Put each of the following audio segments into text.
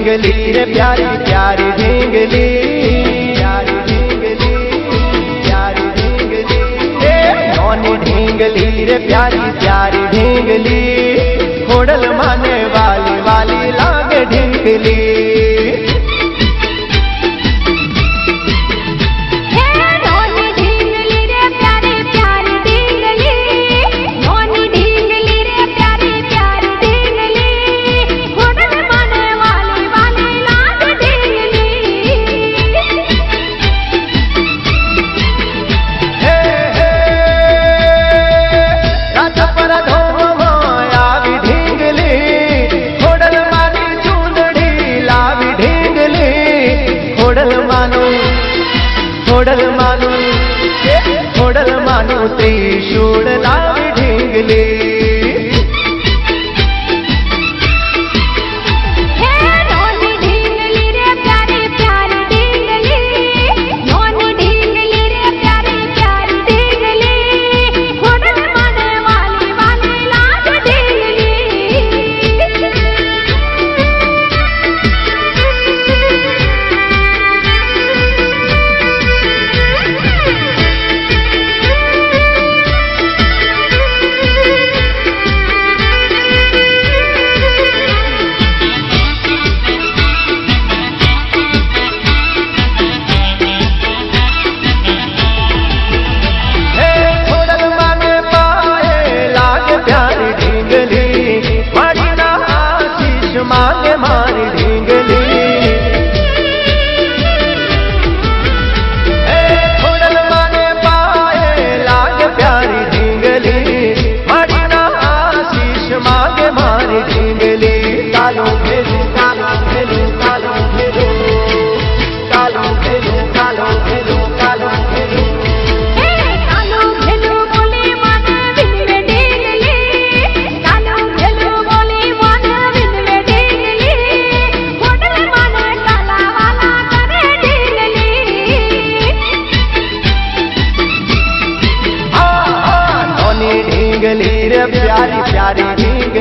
ढींगली रे प्यारी प्यारी ढींगली प्यारी ढींगली प्यारी ढींगली ए रे प्यारी प्यारी ढींगली? खोडल माने वाली वाली लाग ढींगली।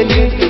can you.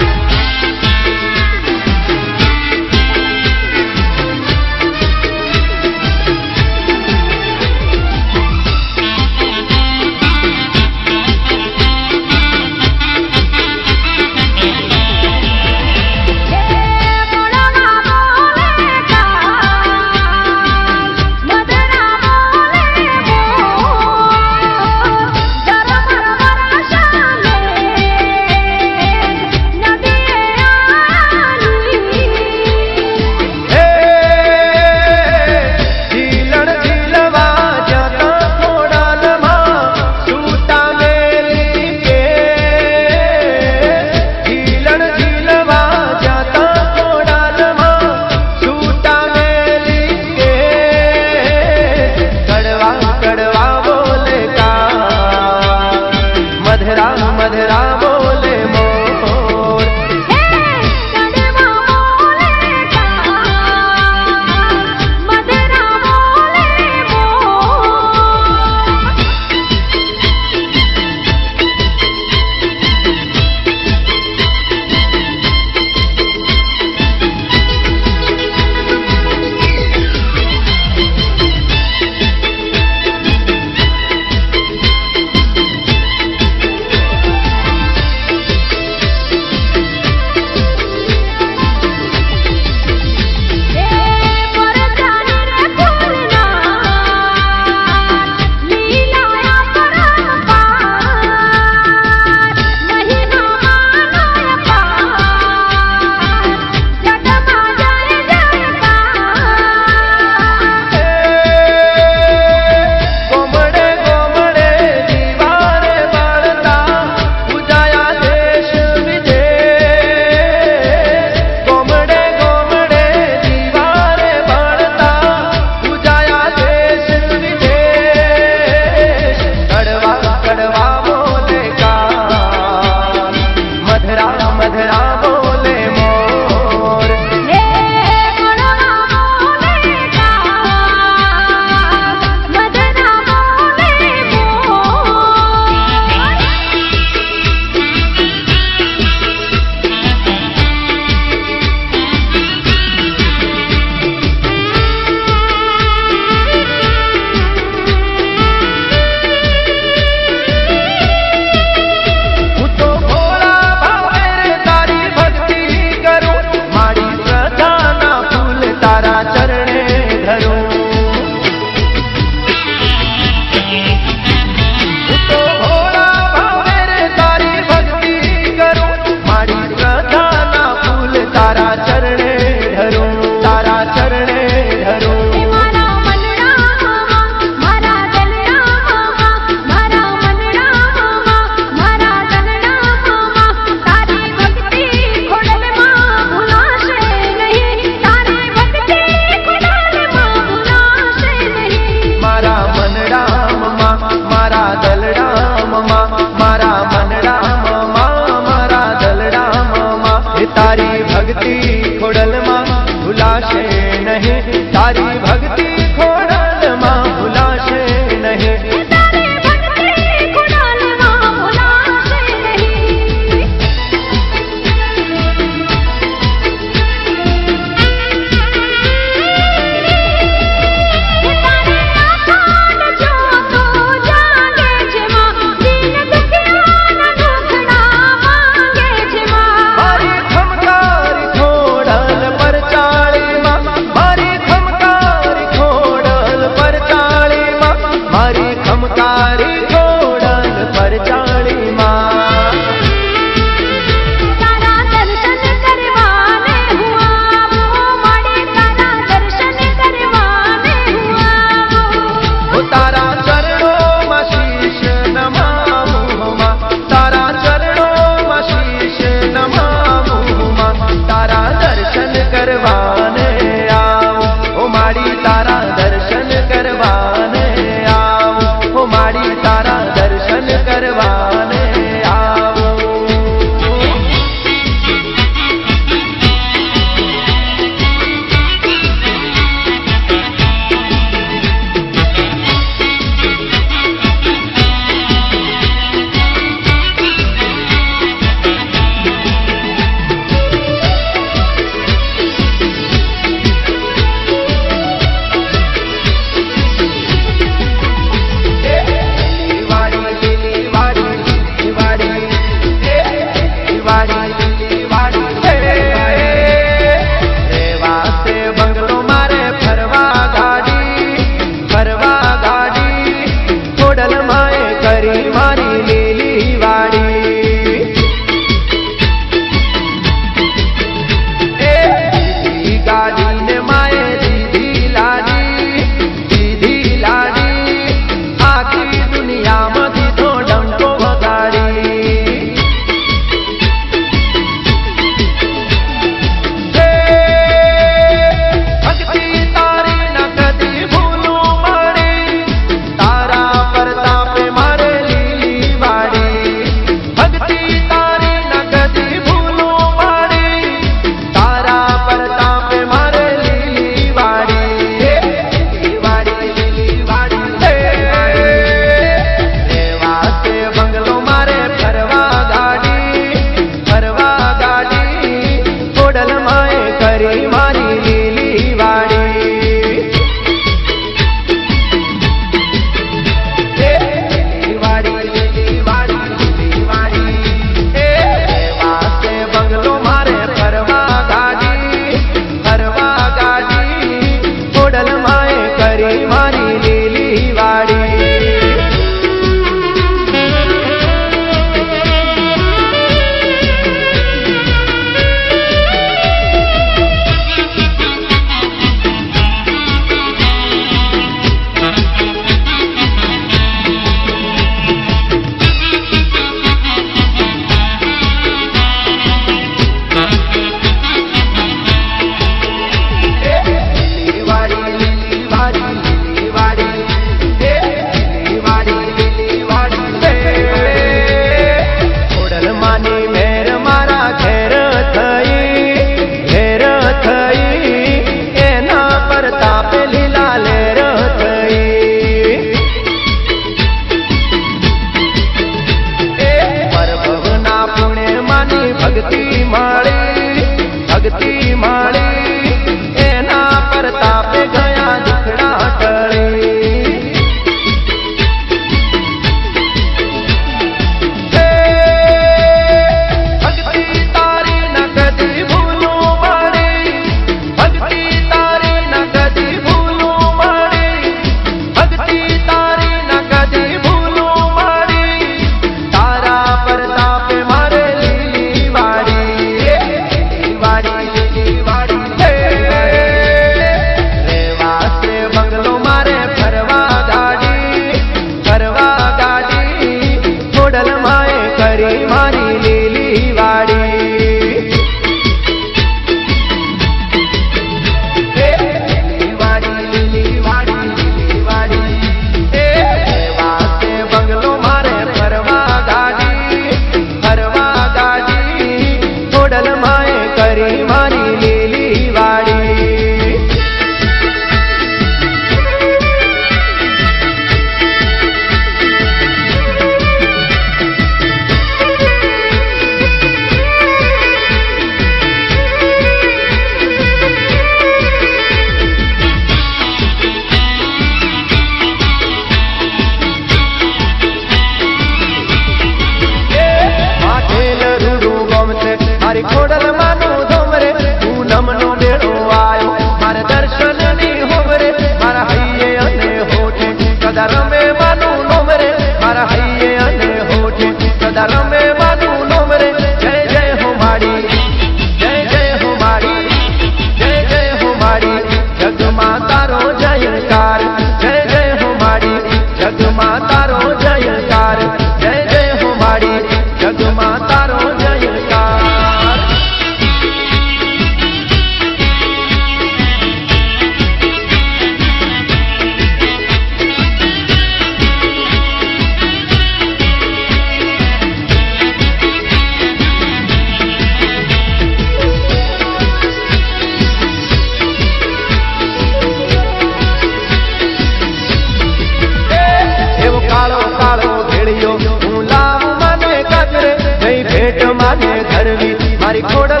కోడలు